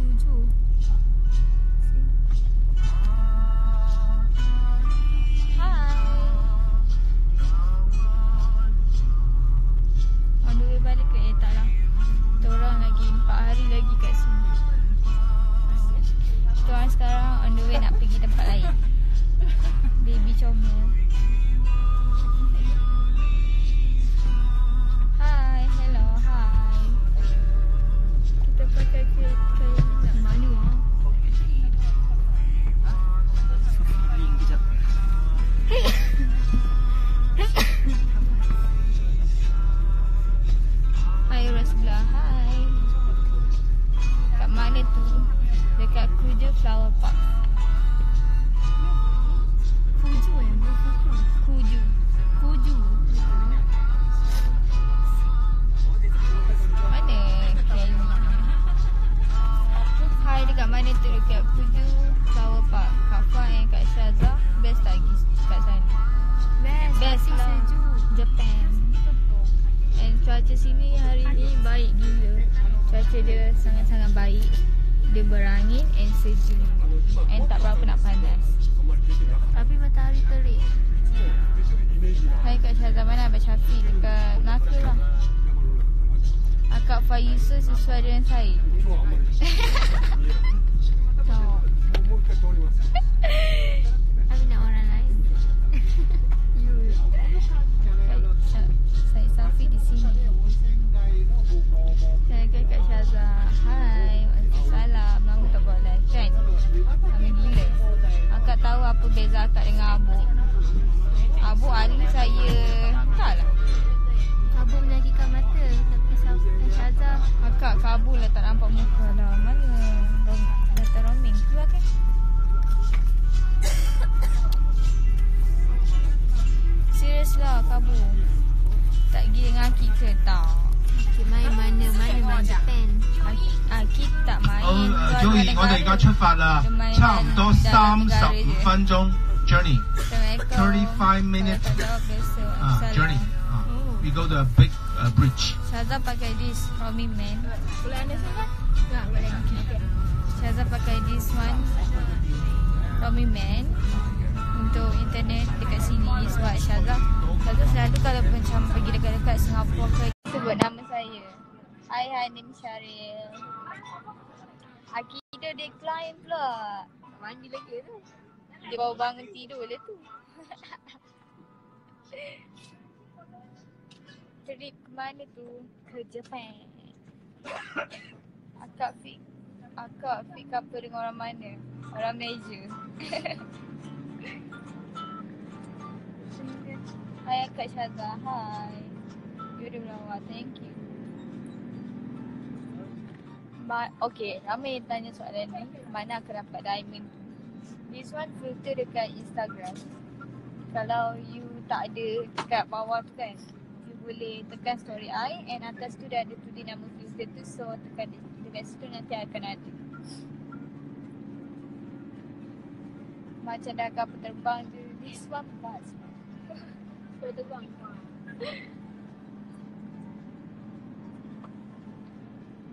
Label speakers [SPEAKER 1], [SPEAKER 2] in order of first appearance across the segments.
[SPEAKER 1] 关注
[SPEAKER 2] dekat Kuju Flower Park.
[SPEAKER 1] Kuju ya,
[SPEAKER 2] Kuju.
[SPEAKER 1] Kuju.
[SPEAKER 2] Mana? Okay. Hai dekat mana tu dekat Kuju Flower Park. Kak Fuan and Kak Syaza best lagi. pergi kat sana?
[SPEAKER 1] Best. Best lah.
[SPEAKER 2] Japan. And cuaca sini hari ni baik gila. Cuaca dia sangat-sangat baik. Dia berangin and sejuk. And tak berapa nak panas.
[SPEAKER 1] Tapi matahari terik.
[SPEAKER 2] Hai Kak Syazah mana Abang Syafiq dekat Melaka lah. Akak Faiza sesuai dengan saya. tahu apa beza akak dengan Abu. Abu Ali saya entahlah.
[SPEAKER 1] Kabur menyakitkan mata Tapi Syazah
[SPEAKER 2] Akak kabur lah tak nampak muka dah. Mana rom, data roaming keluar kan? Serius lah kabur. Tak pergi dengan Akik ke? Tak.
[SPEAKER 1] Okay, main mana Mana main Japan
[SPEAKER 2] Akik, Akik tak main. 好， Keluar 诶 Joey， negara. 我哋而家出
[SPEAKER 3] 发啦，差唔多三十五分钟，Journey，
[SPEAKER 2] Assalamualaikum. 35 minutes Tak jawab biasa. 啊 Assalam. ，Journey，
[SPEAKER 3] 啊 Oh.
[SPEAKER 1] ，we
[SPEAKER 3] go the big uh, bridge。
[SPEAKER 2] Syazah pakai this roaming man.
[SPEAKER 1] Boleh anda kan? Tak boleh.
[SPEAKER 2] Syazah pakai this one Romi Man Untuk internet dekat sini Sebab Syazah Syazah selalu kalau macam pergi dekat-dekat Singapura ke Sebut nama saya Hai Hanim Syaril. Akidah decline pula.
[SPEAKER 1] Mandi lagi tu
[SPEAKER 2] Dia baru bangun tidur dia tu. Trip ke mana tu? Ke Japan. Akak Fik Akak Fik couple dengan orang mana? Orang Malaysia. Hai Akak Syazah. Hai. You dah melawat Thank you Ma- okay, ramai yang tanya soalan ni. Mana aku dapat diamond tu? This one filter dekat Instagram. Kalau you tak ada dekat bawah tu kan You boleh tekan story I And atas tu dah ada tulis nama filter tu So tekan dekat situ nanti akan ada. Macam dah kapal terbang tu This one pass
[SPEAKER 1] Kau terbang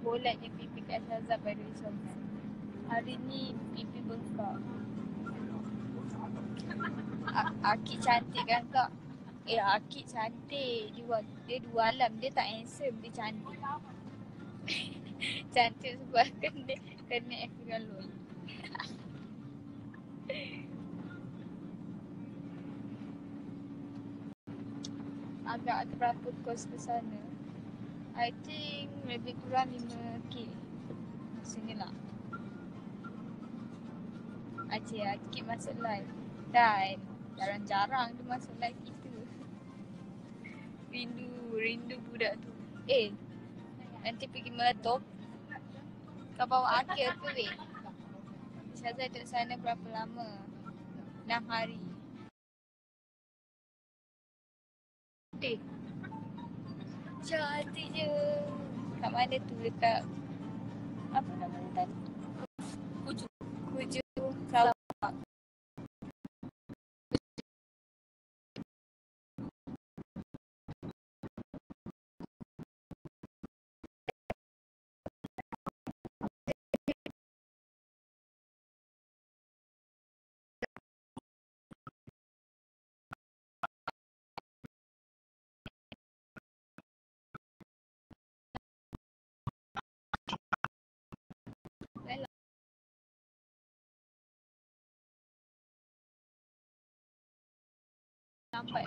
[SPEAKER 2] Bolatnya pipi Kak Syazah pada Iswaman Hari ni pipi bengkak Akik cantik kan kak? Eh Akik cantik. Dia, dia dua alam. Dia tak handsome Dia cantik. Cantik sebab kena Kena Lol Agak ada berapa kos ke sana I think lebih kurang 5k Sini lah. Acik Akik masuk live. Dan jarang-jarang dia masuk live kita. Rindu, rindu budak tu. Eh, nanti pergi meletup. Kau bawa Akik ke weh? Syazah duduk sana berapa lama? 6 hari Cantik je. Kat mana tu dekat apa nama tadi? Vậy.